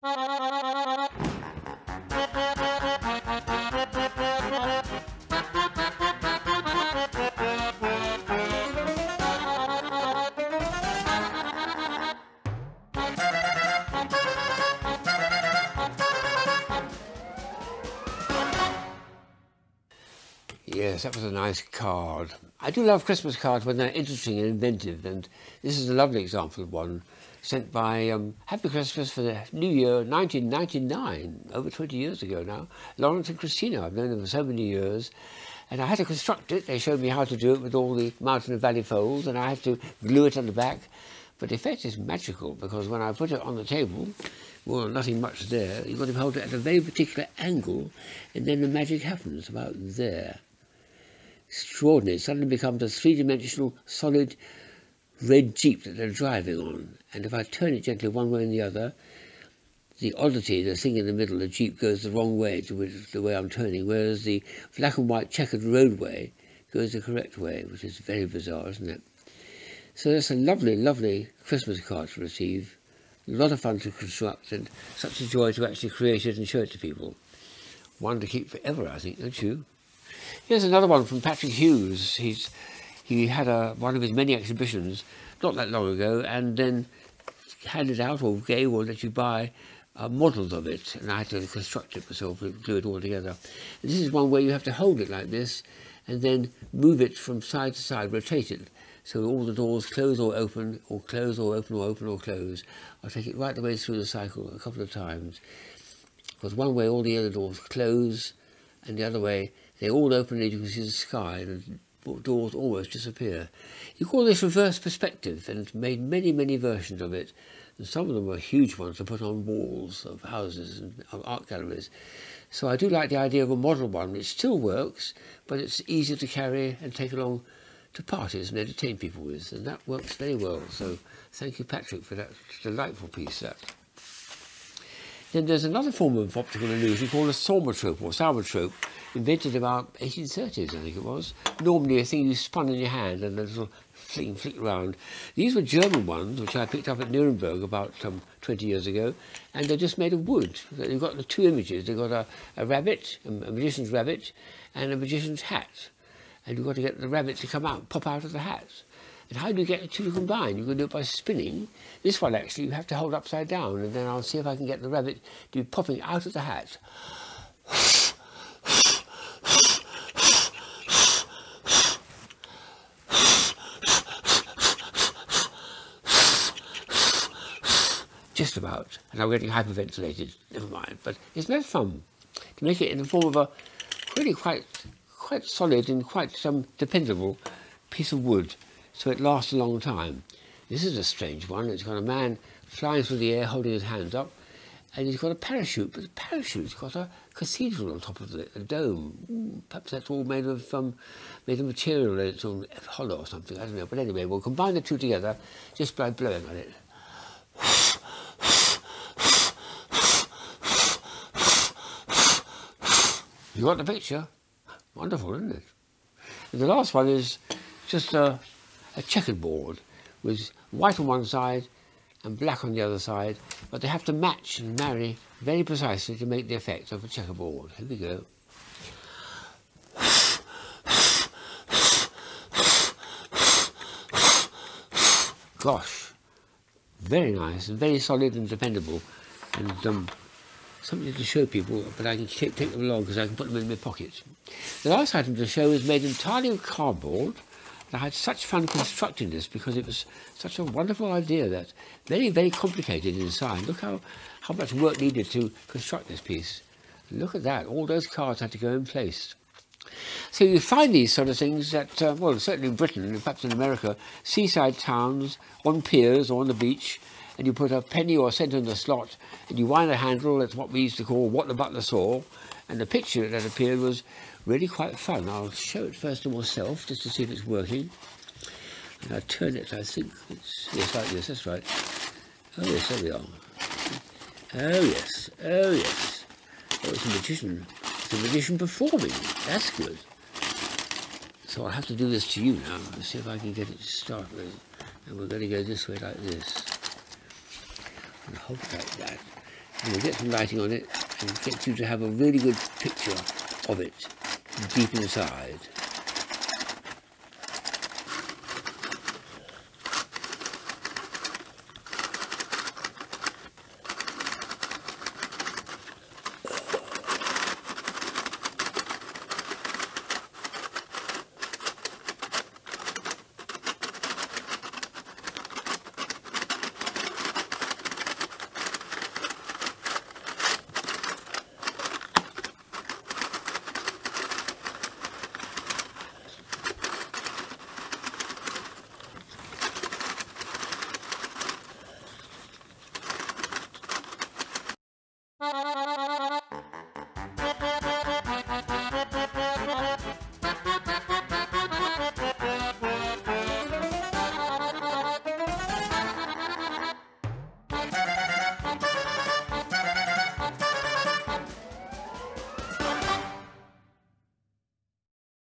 Yes, that was a nice card. I do love Christmas cards when they're interesting and inventive, and this is a lovely example of one sent by um, Happy Christmas for the New Year 1999, over 20 years ago now. Lawrence and Christina, I've known them for so many years, and I had to construct it. They showed me how to do it with all the mountain and valley folds, and I had to glue it on the back. But the effect is magical because when I put it on the table, well, nothing much there. You've got to hold it at a very particular angle, and then the magic happens about there extraordinary. It suddenly becomes a three-dimensional solid red Jeep that they're driving on. And if I turn it gently one way and the other, the oddity, the thing in the middle, the Jeep goes the wrong way to the way I'm turning, whereas the black and white checkered roadway goes the correct way, which is very bizarre, isn't it? So that's a lovely, lovely Christmas card to receive. A lot of fun to construct and such a joy to actually create it and show it to people. One to keep forever, I think, don't you? Here's another one from Patrick Hughes. He's he had a, one of his many exhibitions not that long ago, and then handed out or gave or let you buy uh, models of it, and I had to construct it myself and glue it all together. And this is one where you have to hold it like this, and then move it from side to side, rotate it, so all the doors close or open, or close or open or open or close. I'll take it right the way through the cycle a couple of times. Because one way all the other doors close, and the other way they all open and you can see the sky and doors almost disappear. You call this reverse perspective and made many, many versions of it. And some of them are huge ones to put on walls of houses and art galleries. So I do like the idea of a model one. It still works, but it's easier to carry and take along to parties and entertain people with. And that works very well. So thank you, Patrick, for that delightful piece. That. Then there's another form of optical illusion called a thaumatrope or thaumatrope, invented about 1830s, I think it was. Normally a thing you spun in your hand and a little fling, flick around. These were German ones, which I picked up at Nuremberg about um, 20 years ago, and they're just made of wood. They've got the two images. They've got a, a rabbit, a magician's rabbit, and a magician's hat. And you've got to get the rabbit to come out, pop out of the hat. And how do you get the two to combine? You can do it by spinning. This one actually you have to hold upside down and then I'll see if I can get the rabbit to be popping out of the hat. Just about. And I'm getting hyperventilated, never mind. But it's not fun to make it in the form of a really quite quite solid and quite um, dependable piece of wood so it lasts a long time. This is a strange one. It's got a man flying through the air holding his hands up, and he's got a parachute, but the parachute's got a cathedral on top of it, a dome. perhaps that's all made of um, made of material and it's all hollow or something, I don't know. But anyway, we'll combine the two together just by blowing on it. You got the picture? Wonderful, isn't it? And the last one is just a a checkered board with white on one side and black on the other side, but they have to match and marry very precisely to make the effect of a checkerboard. Here we go. Gosh, very nice and very solid and dependable, and um, something to show people, but I can take, take them along because I can put them in my pocket. The last item to show is made entirely of cardboard, and I had such fun constructing this because it was such a wonderful idea that very, very complicated inside. Look how, how much work needed to construct this piece. Look at that, all those cards had to go in place. So you find these sort of things that, uh, well, certainly in Britain and perhaps in America, seaside towns, on piers or on the beach, and you put a penny or a cent in the slot, and you wind a handle, that's what we used to call what the butler saw, and the picture that appeared was really quite fun. I'll show it first to myself just to see if it's working. And I turn it, I think it's, yes, like this, that's right. Oh yes, there we are. Oh yes, oh yes. Oh, it's a magician. It's a magician performing. That's good. So I'll have to do this to you now. Let's see if I can get it to start. And we're going to go this way like this. Like that. and we'll get some lighting on it and get you to have a really good picture of it deep inside.